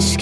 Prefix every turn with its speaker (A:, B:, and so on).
A: ateş